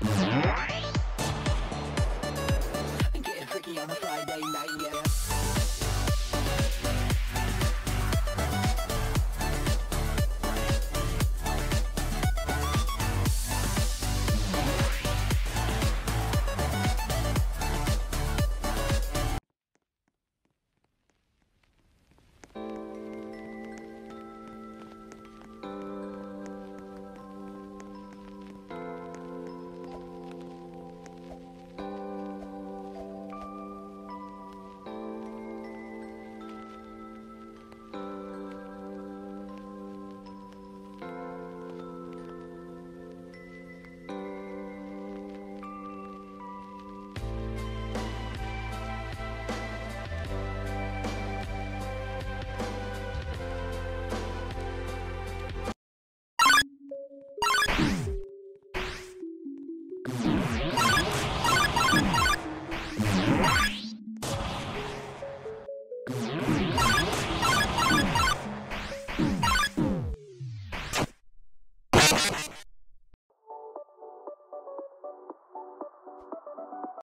Getting freaky on a Friday night, yeah.